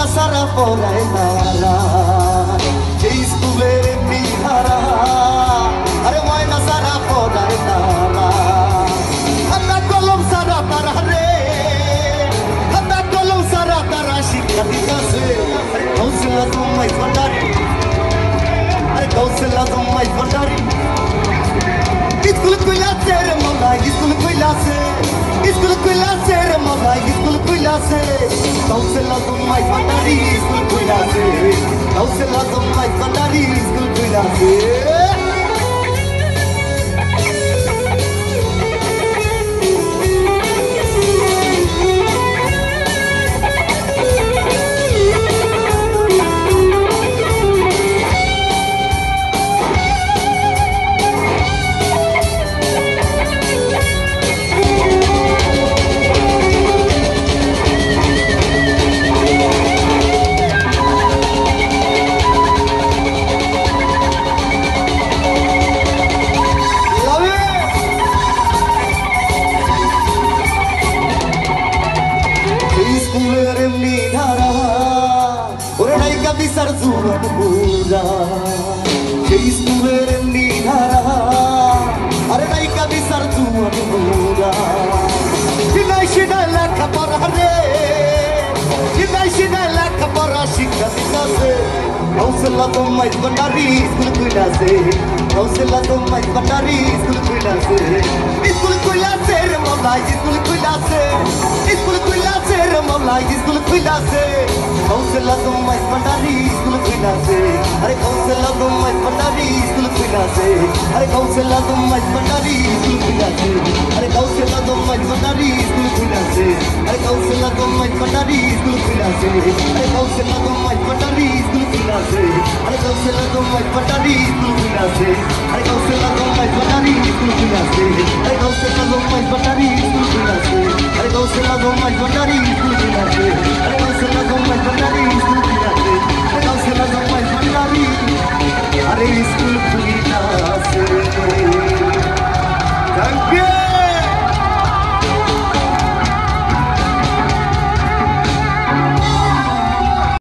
পড়ায় তারা সেই স্কুলের ধারা আরে ময়না সারা পড়ায় তারা খাতা কলম সারা তারা রে খাতা কলম সারা তারা শিক্ষা দিতেছে কৌশলা তোমায় ভান্ডারি আরে কৌশলা তোমায় ভান্ডারি স্কুল কইলাছে রে মামা স্কুল কইলাছে স্কুল কইলাছে কইরাছে কাউন্সিলা জম্মাই ফাটারি স্কুল কইরাছে কাউন্সিলা জম্মাই ফাটারি স্কুল কইরাছে বিচার জুয়ান পুরা এই স্কুলের এমনি ধারা আরে নাইকা বিচার জুয়ান পুরা সিনাই সিনাই লেখা পড়া রে সিনাই সিনাই লেখা পড়া শিক্ষা দিতাছে। কৌশলা তোমায় ভান্ডারি স্কুল কইলাছে কৌশলা তোমায় ভান্ডারি স্কুল কইলাছে স্কুল কইলাছে রে মামলা স্কুল মামলা স্কুল কইলাছে কৌশলা তোমায় ভান্ডারি স্কুল কইলাছে আরে কৌশলা তোমায় ভান্ডারি স্কুল কইলাছে আরে কৌশলা তোমায় ভান্ডারি স্কুল কইলাছে আরে কৌশলা তোমায় ভান্ডারি স্কুল কইলাছে আরে কৌশলা তোমায় ভান্ডারি স্কুল কইলাছে আরে কৌশলা তোমায় ভান্ডারি স্কুল কইলাছে আরে কৌশলা তোমায় ভান্ডারি স্কুল কইলাছে আরে কৌশলা তোমায় ভান্ডারি স্কুল কইলাছে আরে কৌশলা তোমায় ভান্ডারি স্কুল কইলাছে আরে কৌশলা তোমায় ভান্ডারি Paris.